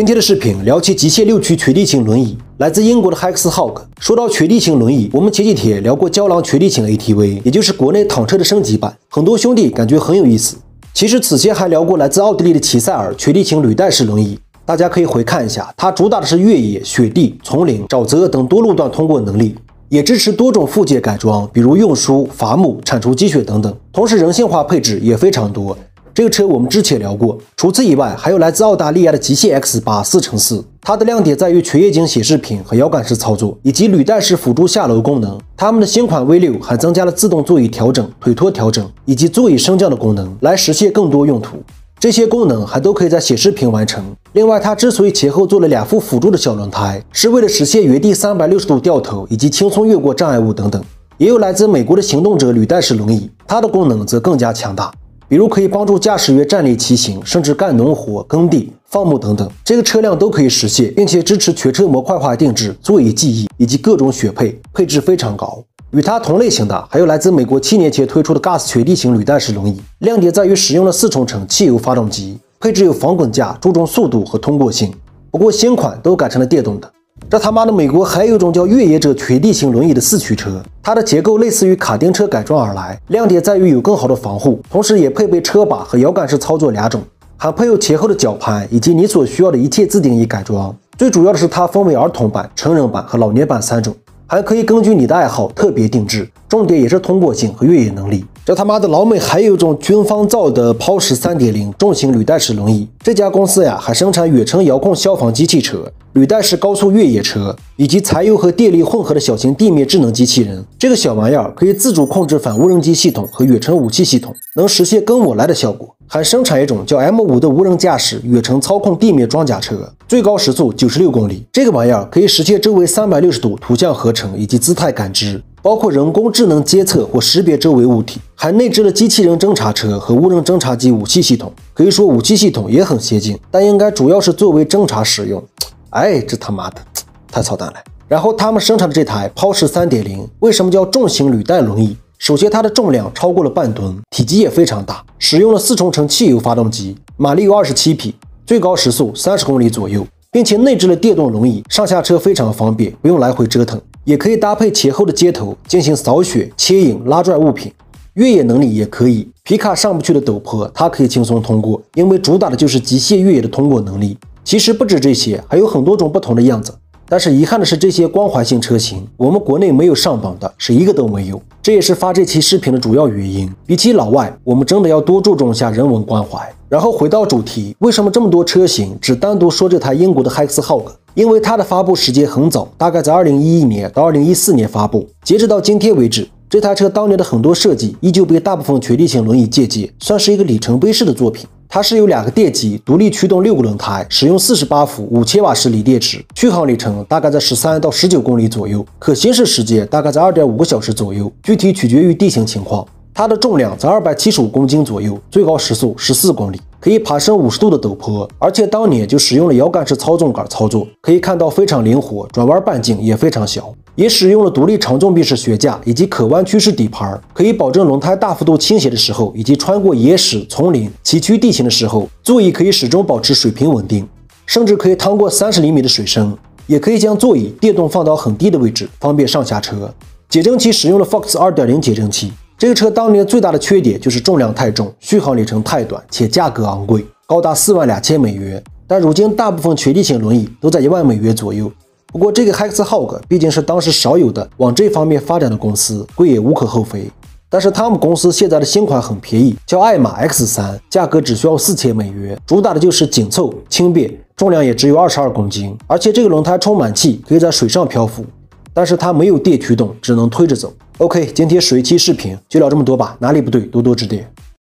今天的视频聊起极限六驱全地型轮椅，来自英国的 Hex Hog。说到全地型轮椅，我们前几天聊过胶囊全地型 ATV，也就是国内躺车的升级版，很多兄弟感觉很有意思。其实此前还聊过来自奥地利的奇赛尔全地型履带式轮椅，大家可以回看一下，它主打的是越野、雪地、丛林、沼泽等多路段通过能力，也支持多种附件改装，比如运输、伐木、铲除积雪等等。同时人性化配置也非常多。这个车我们之前聊过，除此以外，还有来自澳大利亚的极限 X 八四乘四，它的亮点在于全液晶显示屏和摇杆式操作，以及履带式辅助下楼功能。他们的新款 V 六还增加了自动座椅调整、腿托调整以及座椅升降的功能，来实现更多用途。这些功能还都可以在显示屏完成。另外，它之所以前后做了两副辅助的小轮胎，是为了实现原地三百六十度掉头以及轻松越过障碍物等等。也有来自美国的行动者履带式轮椅，它的功能则更加强大。比如可以帮助驾驶员站立骑行，甚至干农活、耕地、放牧等等，这个车辆都可以实现，并且支持全车模块化定制、座椅记忆以及各种选配，配置非常高。与它同类型的还有来自美国七年前推出的 Gas 雪地型履带式轮椅，亮点在于使用了四冲程汽油发动机，配置有防滚架，注重速度和通过性。不过新款都改成了电动的。这他妈的美国还有一种叫越野者全地形轮椅的四驱车，它的结构类似于卡丁车改装而来，亮点在于有更好的防护，同时也配备车把和摇杆式操作两种，还配有前后的绞盘以及你所需要的一切自定义改装。最主要的是它分为儿童版、成人版和老年版三种，还可以根据你的爱好特别定制。重点也是通过性和越野能力。这他妈的老美还有一种军方造的抛石三点零重型履带式轮椅，这家公司呀还生产远程遥控消防机器车。履带式高速越野车，以及柴油和电力混合的小型地面智能机器人，这个小玩意儿可以自主控制反无人机系统和远程武器系统，能实现跟我来的效果。还生产一种叫 M5 的无人驾驶远程操控地面装甲车，最高时速九十六公里。这个玩意儿可以实现周围三百六十度图像合成以及姿态感知，包括人工智能监测或识别周围物体，还内置了机器人侦察车和无人侦察机武器系统。可以说武器系统也很先进，但应该主要是作为侦察使用。哎，这他妈的太操蛋了！然后他们生产的这台抛石三点零，为什么叫重型履带轮椅？首先，它的重量超过了半吨，体积也非常大，使用了四冲程汽油发动机，马力有二十七匹，最高时速三十公里左右，并且内置了电动轮椅，上下车非常方便，不用来回折腾，也可以搭配前后的接头进行扫雪、牵引、拉拽物品。越野能力也可以，皮卡上不去的陡坡，它可以轻松通过，因为主打的就是极限越野的通过能力。其实不止这些，还有很多种不同的样子。但是遗憾的是，这些光环性车型，我们国内没有上榜的，是一个都没有。这也是发这期视频的主要原因。比起老外，我们真的要多注重一下人文关怀。然后回到主题，为什么这么多车型只单独说这台英国的 Hex Hog？因为它的发布时间很早，大概在2011年到2014年发布。截止到今天为止，这台车当年的很多设计依旧被大部分全地形轮椅借鉴，算是一个里程碑式的作品。它是有两个电机，独立驱动六个轮胎，使用四十八伏五千瓦时锂电池，续航里程大概在十三到十九公里左右，可行驶时间大概在二点五个小时左右，具体取决于地形情况。它的重量在二百七十五公斤左右，最高时速十四公里。可以爬升五十度的陡坡，而且当年就使用了摇杆式操纵杆操作，可以看到非常灵活，转弯半径也非常小，也使用了独立长纵臂式悬架以及可弯曲式底盘，可以保证轮胎大幅度倾斜的时候，以及穿过野史、丛林、崎岖地形的时候，座椅可以始终保持水平稳定，甚至可以趟过三十厘米的水深，也可以将座椅电动放到很低的位置，方便上下车。减震器使用了 Fox 二点零减震器。这个车当年最大的缺点就是重量太重，续航里程太短，且价格昂贵，高达四万两千美元。但如今大部分全地形轮椅都在一万美元左右。不过这个 Hex Hog 毕竟是当时少有的往这方面发展的公司，贵也无可厚非。但是他们公司现在的新款很便宜，叫爱玛 X 三，价格只需要四千美元，主打的就是紧凑、轻便，重量也只有二十二公斤，而且这个轮胎充满气可以在水上漂浮。但是它没有电驱动，只能推着走。OK，今天水期视频就聊这么多吧，哪里不对多多指点。